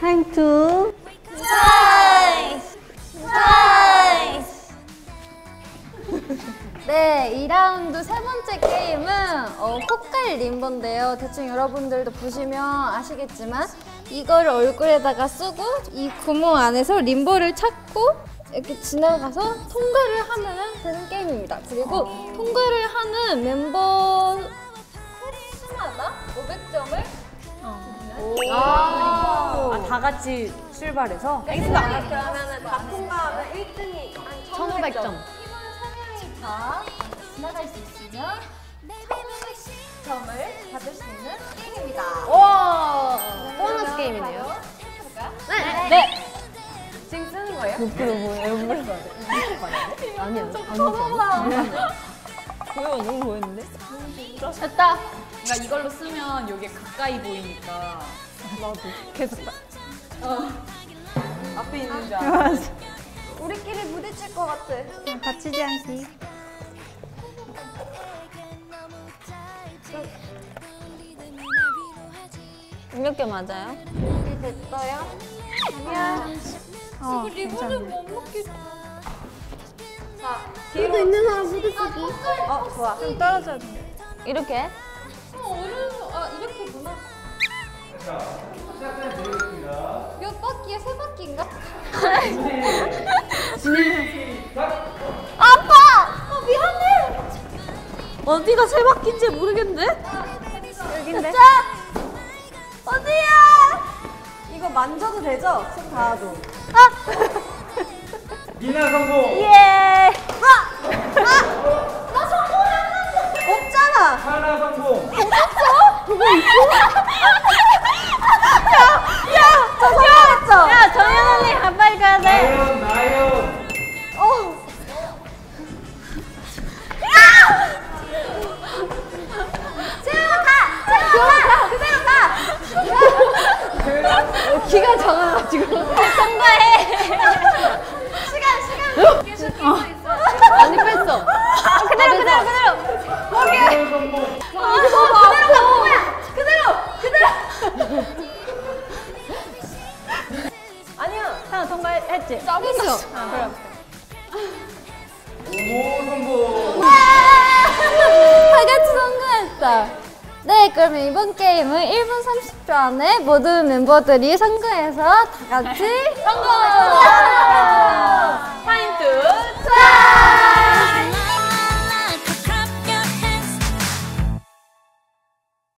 Time to. Twice! Twice! 네, 2라운드 세 번째 게임은 어, 콧갈 림보인데요. 대충 여러분들도 보시면 아시겠지만 이걸 얼굴에다가 쓰고 이 구멍 안에서 림보를 찾고 이렇게 지나가서 통과를 하면 되는 게임입니다. 그리고 통과를 하는 멤버 다 같이 출발해서 알겠습니다. 그러면은 다 통과하면 1등이 한 1,500점. 팀원 3명이 다 지나갈 수 있으면 1,500점을 받을 수 있는 게임입니다. 와 보너스 게임이네요. 해볼까요? 네. 네. 지금 쓰는 거예요? 가야 돼. 아니요. 쳐다봐. 보여 너무 보였는데? 됐다. 그러니까 이걸로 쓰면 여기 가까이 보이니까 나도 계속 앞에 있는 줄 알아. 우리끼리 부딪힐 것 같아. 다치지 않기. 몇 개 맞아요? 우리 됐어요? 어, 리본을 못 먹겠어. 자, 들고 있는 사람 부딪히기. 어, 좋아. 좀 떨어져야 돼. 이렇게? 어, 어려워. 아, 이렇게구나. 몇 바퀴야? 세 바퀴인가? 아파! 어, 미안해! 어디가 세 바퀴인지 모르겠는데? 여긴데? 자! 어디야? 이거 만져도 되죠? 손 닿아도. 미나 성공! 예! 나 성공했는데! 없잖아! 하나 성공! 저 기가 정해가지고. 통과해! 시간 시간. 계속 뛰고 있어 언니 뺐어. 그대로 그대로 그대로. 나연 성공! 아, 그대로 가 뭐야? 그대로 그대로. 아니야. 하나 통과했지? 짜겠어. 오모 성공! 다 같이 성공했다 네 그러면 이번 게임은 1분 30초 안에 모든 멤버들이 성공해서 다 같이 성공! 타임 투 짠!